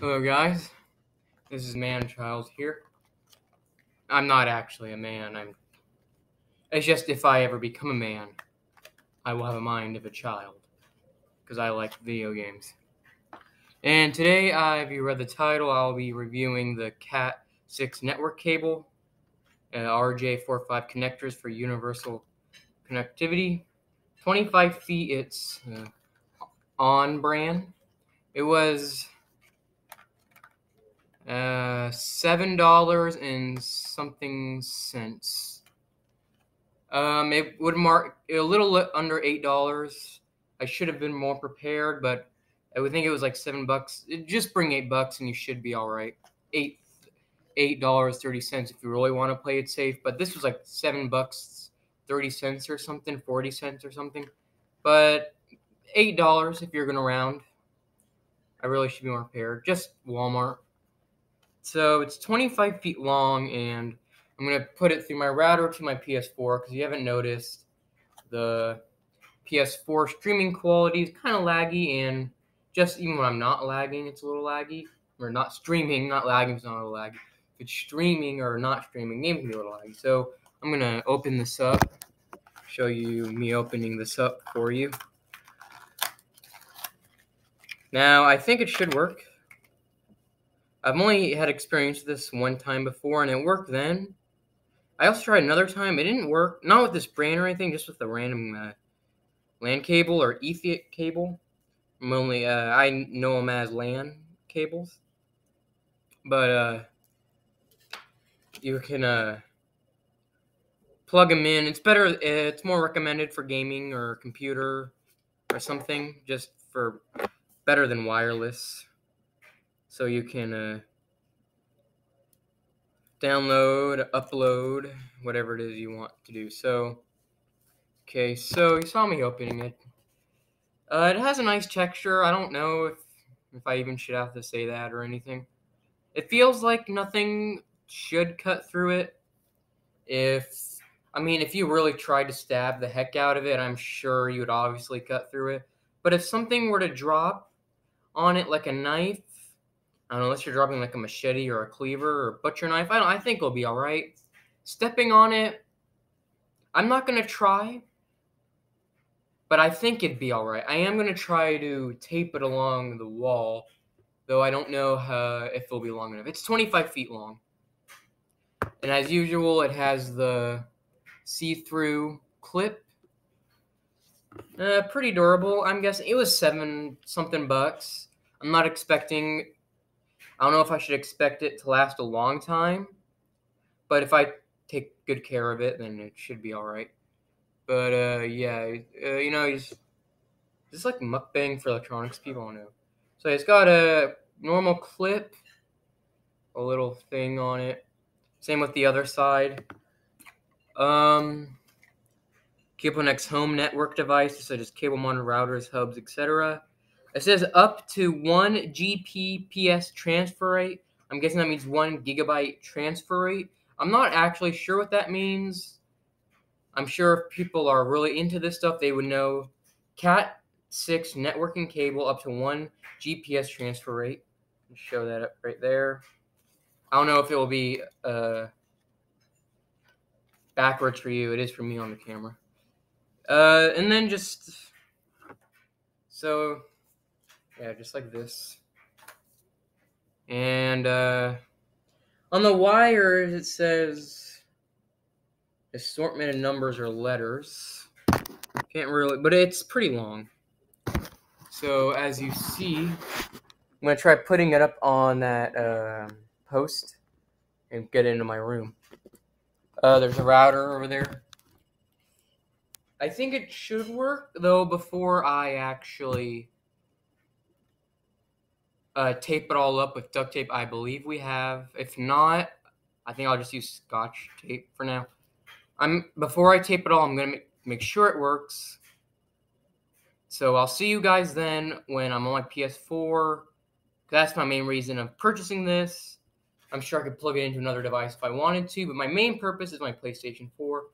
Hello, guys. This is Man Child here. I'm not actually a man. I'm. It's just if I ever become a man, I will have a mind of a child, because I like video games. And today, uh, if you read the title, I'll be reviewing the Cat 6 network cable, uh, RJ45 connectors for universal connectivity. 25 feet. It's uh, ONN brand. It was uh, seven dollars and something cents. Um, it would mark a little under eight dollars. I should have been more prepared, but I would think it was like seven bucks. Just bring eight bucks and you should be all right. Eight eight dollars thirty cents if you really want to play it safe. But this was like seven bucks thirty cents or something, forty cents or something. But eight dollars if you're gonna round. I really should be more prepared. Just Walmart. So it's 25 feet long, and I'm gonna put it through my router to my PS4 because you haven't noticed the PS4 streaming quality is kind of laggy, and just even when I'm not lagging, it's a little laggy. Or not streaming, not lagging, it's not a little laggy. If it's streaming or not streaming, game can be a little laggy. So I'm gonna open this up, show you me opening this up for you. Now I think it should work. I've only had experience this one time before, and it worked then. I also tried another time. It didn't work. Not with this brand or anything, just with the random uh, LAN cable or Ethernet cable. I'm only uh, I know them as LAN cables, but uh, you can uh, plug them in. It's better. It's more recommended for gaming or computer or something, just for better than wireless so you can uh, download, upload, whatever it is you want to do. So, okay, so you saw me opening it. Uh, it has a nice texture. I don't know if if I even should have to say that or anything. It feels like nothing should cut through it. If I mean, if you really tried to stab the heck out of it, I'm sure you would obviously cut through it. But if something were to drop on it like a knife, Unless you're dropping like a machete or a cleaver or butcher knife. I don't. I think it'll be all right. Stepping on it, I'm not gonna try, but I think it'd be all right. I am gonna try to tape it along the wall, though I don't know how, if it'll be long enough. It's 25 feet long, and as usual, it has the see-through clip. Uh, pretty durable. I'm guessing it was seven something bucks. I'm not expecting I don't know if I should expect it to last a long time, but if I take good care of it, then it should be all right. But uh, yeah, uh, you know, he's this like mukbang for electronics people. Know. So it's got a normal clip, a little thing on it. Same with the other side. Um, CableNext home network devices such as cable monitor, routers, hubs, etc. It says up to one Gbps transfer rate. I'm guessing that means one gigabyte transfer rate. I'm not actually sure what that means. I'm sure if people are really into this stuff, they would know. Cat 6 networking cable up to one GPS transfer rate. Show that up right there. I don't know if it will be uh, backwards for you. It is for me on the camera. Uh, and then just so yeah, just like this. And uh, on the wires, it says assortment of numbers or letters. Can't really, but it's pretty long. So as you see, I'm gonna try putting it up on that uh, post and get into my room. Uh, there's a router over there. I think it should work though before I actually uh, tape it all up with duct tape. I believe we have. If not, I think I'll just use scotch tape for now. I'm before I tape it all, I'm gonna make, make sure it works. So I'll see you guys then when I'm on my PS4. That's my main reason of purchasing this. I'm sure I could plug it into another device if I wanted to, but my main purpose is my PlayStation 4.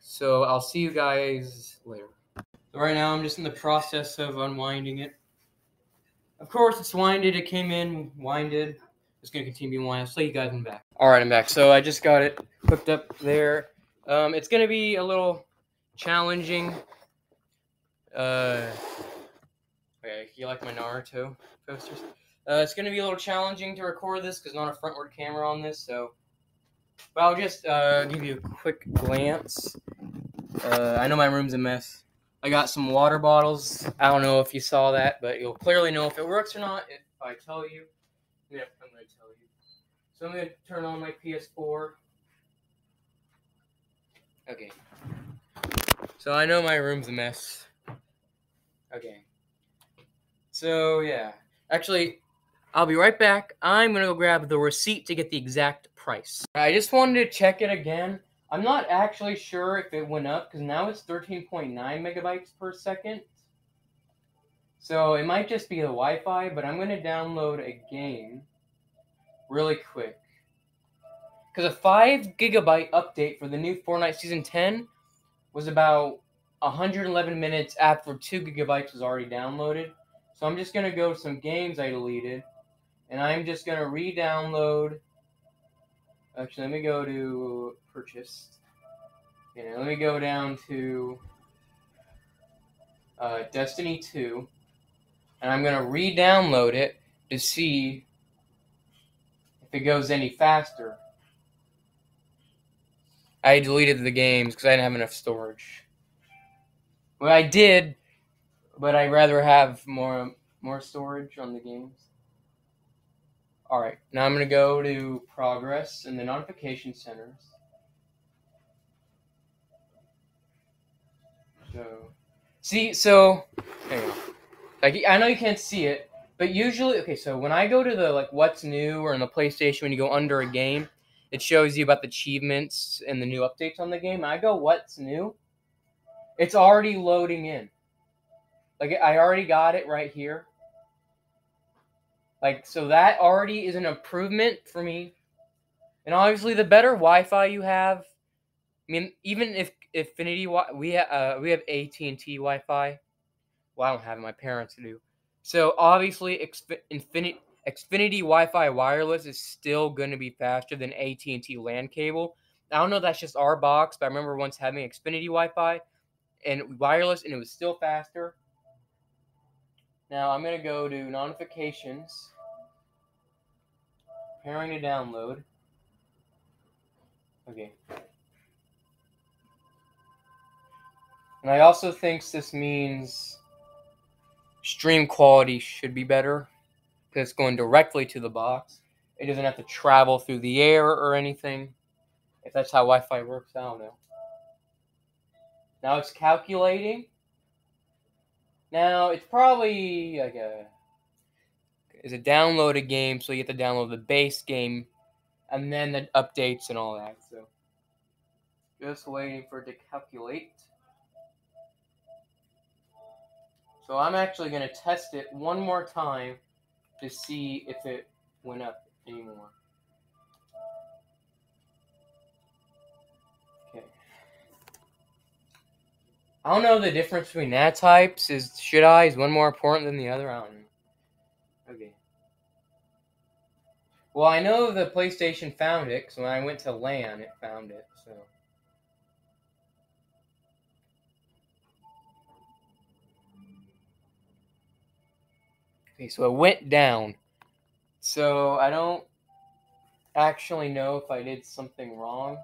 So I'll see you guys later. So right now I'm just in the process of unwinding it. Of course, it's winded. It came in winded. It's gonna continue being winded. I'll you guys in back. All right, I'm back. So I just got it hooked up there. Um, it's gonna be a little challenging. Uh, okay, you like my Naruto posters? Uh, it's gonna be a little challenging to record this because not a frontward camera on this. So, but I'll just uh, give you a quick glance. Uh, I know my room's a mess. I got some water bottles. I don't know if you saw that, but you'll clearly know if it works or not if I tell you. Yeah, I'm going to tell you. So I'm going to turn on my PS4. Okay. So I know my room's a mess. Okay. So, yeah. Actually, I'll be right back. I'm going to go grab the receipt to get the exact price. I just wanted to check it again. I'm not actually sure if it went up because now it's 13.9 megabytes per second. So it might just be the Wi-Fi, but I'm going to download a game really quick. Because a 5 gigabyte update for the new Fortnite Season 10 was about 111 minutes after 2 gigabytes was already downloaded. So I'm just going to go to some games I deleted, and I'm just going to re-download Actually, let me go to purchased. Okay, let me go down to uh, Destiny 2. And I'm going to re download it to see if it goes any faster. I deleted the games because I didn't have enough storage. Well, I did, but I'd rather have more more storage on the games. All right, now I'm going to go to progress in the notification centers. So, see, so. Like, I know you can't see it, but usually, okay, so when I go to the, like, what's new or in the PlayStation, when you go under a game, it shows you about the achievements and the new updates on the game. I go, what's new? It's already loading in. Like, I already got it right here. Like, so that already is an improvement for me. And obviously, the better Wi-Fi you have, I mean, even if Infinity, we uh, we have AT and T Wi-Fi. Well, I don't have it. My parents do. So obviously, Infinity Xfinity Wi-Fi wireless is still going to be faster than AT and T LAN cable. I don't know if that's just our box, but I remember once having Xfinity Wi-Fi and wireless, and it was still faster. Now I'm going to go to notifications, preparing to download. Okay. And I also think this means stream quality should be better because it's going directly to the box. It doesn't have to travel through the air or anything. If that's how Wi Fi works, I don't know. Now it's calculating. Now it's probably like a is a downloaded game, so you have to download the base game and then the updates and all that. So just waiting for it to calculate. So I'm actually going to test it one more time to see if it went up anymore. I don't know the difference between that types. Is should I is one more important than the other? I don't know. Okay. Well, I know the PlayStation found it because when I went to LAN, it found it. So. Okay, so it went down. So I don't actually know if I did something wrong.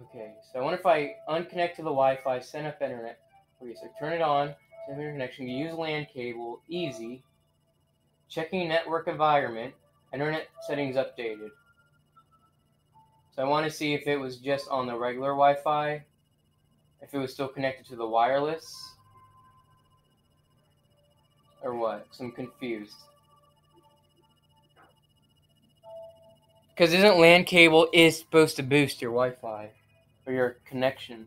Okay, so I wonder if I unconnect to the Wi-Fi, send up internet. Okay, so turn it on, send internet connection, use LAN cable, easy. Checking network environment, internet settings updated. So I want to see if it was just on the regular Wi-Fi, if it was still connected to the wireless, or what? Because I'm confused. Because isn't LAN cable is supposed to boost your Wi-Fi? Or your connection.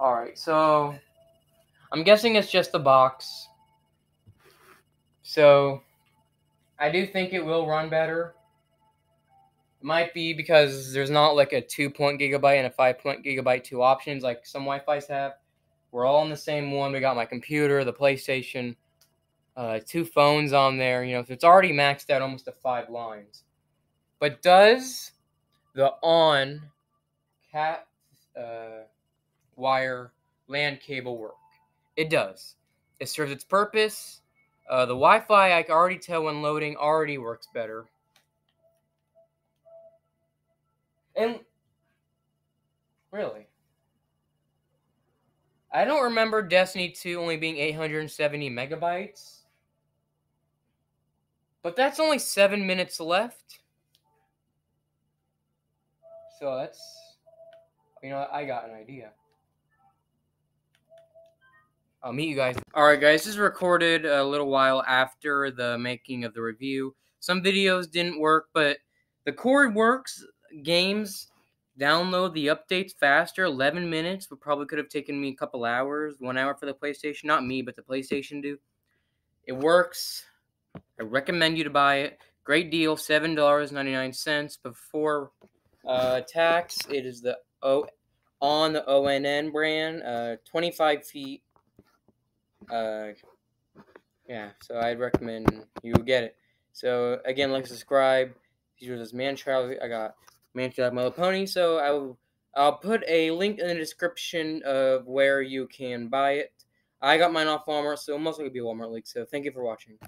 Alright, so I'm guessing it's just the box. So I do think it will run better It might be because there's not like a two point gigabyte and a five point gigabyte two options like some Wi-Fi's have. We're all on the same one. We got my computer, the PlayStation, uh, two phones on there. You know, it's already maxed out almost to five lines. But does the ONN cat uh, wire LAN cable work? It does. It serves its purpose. Uh, the Wi-Fi, I can already tell when loading, already works better. And really, I don't remember Destiny 2 only being 870 megabytes. But that's only seven minutes left. So that's, you know, I got an idea. I'll meet you guys. All right, guys, this is recorded a little while after the making of the review. Some videos didn't work, but the cord works. Games download the updates faster. 11 minutes but probably could have taken me a couple hours, one hour for the PlayStation. Not me, but the PlayStation do. It works. I recommend you to buy it. Great deal, seven dollars ninety nine cents before uh, tax. It is the O on the ONN brand. Uh, twenty five feet uh, yeah, so I'd recommend you get it. So again, like subscribe. These are this man child. I got man child little pony. So I'll I'll put a link in the description of where you can buy it. I got mine off Walmart, so most likely be Walmart link. So thank you for watching.